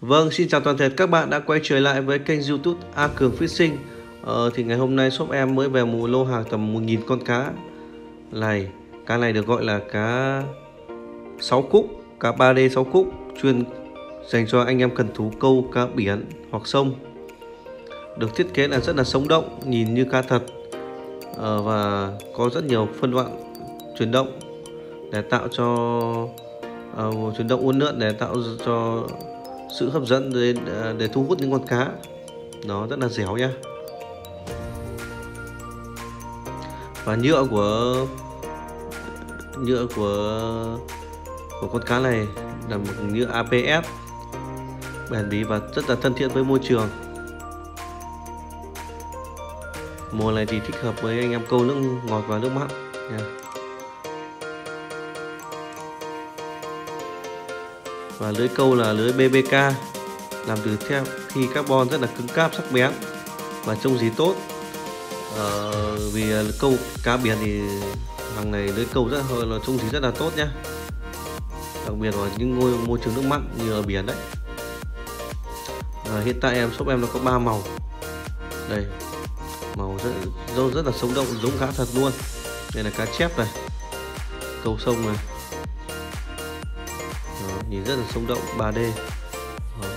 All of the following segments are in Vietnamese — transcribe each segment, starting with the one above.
Vâng, xin chào toàn thể các bạn đã quay trở lại với kênh youtube A Cường Fishing ờ, Thì ngày hôm nay shop em mới về một lô hàng tầm 1.000 con cá. Này Cá này được gọi là cá 6 cúc, cá 3D 6 cúc Chuyên dành cho anh em cần thú câu cá biển hoặc sông. Được thiết kế là rất là sống động, nhìn như cá thật. Ờ, Và có rất nhiều phân đoạn chuyển động để tạo cho uh, chuyển động uốn lượn để tạo cho sự hấp dẫn để, à, để thu hút những con cá. Nó rất là dẻo nhá và nhựa của nhựa của của con cá này là một nhựa APS bền bỉ và rất là thân thiện với môi trường. Mùa này thì thích hợp với anh em câu nước ngọt và nước mặn nha. Và lưới câu là lưới BBK làm từ thép khi carbon rất là cứng cáp sắc bén và trông gì tốt. Ờ, vì ờ, câu cá biển thì hàng này lưới câu rất là trông gì rất là tốt nhá. Đặc biệt là những ngôi môi trường nước mặn như ở biển đấy. Và hiện tại em shop em nó có 3 màu. Đây màu rất rất, rất là sống động giống cá thật luôn. Đây là cá chép này câu sông này đó, nhìn rất là sống động 3D đó.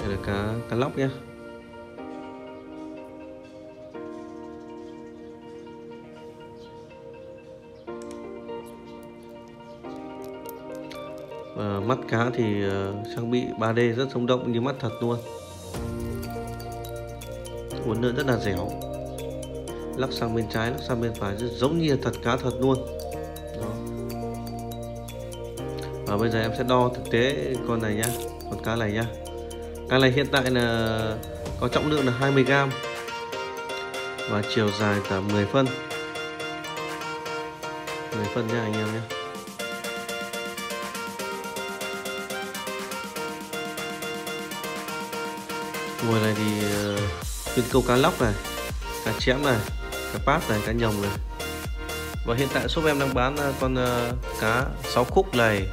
đây là cá cá lóc nhé và mắt cá thì uh, trang bị 3D rất sống động như mắt thật luôn. Uốn lượn rất là dẻo lắp sang bên trái lắp sang bên phải rất giống như thật cá thật luôn. Đó. và bây giờ em sẽ đo thực tế con này nhá, con cá này nhá. Cá này hiện tại là có trọng lượng là 20 g và chiều dài tầm 10 phân. 10 phân nha anh em nhé mùa này thì ờ, chuyên câu cá lóc này, cá chém này cá pát này cá nhồng này. Và hiện tại shop em đang bán à, con à, cá 6 khúc này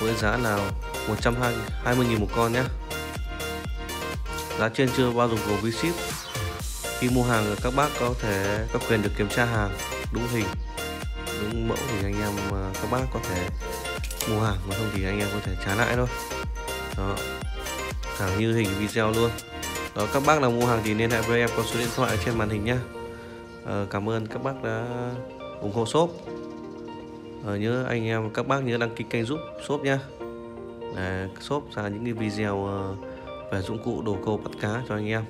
với giá là 120 000 một con nhé. Giá trên chưa bao gồm gồm phí ship khi mua hàng các bác có thể có quyền được kiểm tra hàng, đúng hình, đúng mẫu thì anh em à, các bác có thể mua hàng mà không thì anh em có thể trả lại thôi. Đó, hàng như hình video luôn. Đó, các bác nào mua hàng thì liên hệ với em qua số điện thoại ở trên màn hình nhé à, cảm ơn các bác đã ủng hộ shop. À, nhớ anh em các bác nhớ đăng ký kênh giúp shop nhé để shop ra những cái video ờ, về dụng cụ đồ câu bắt cá cho anh em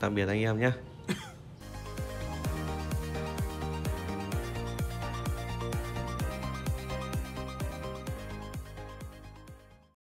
tạm biệt anh em nhé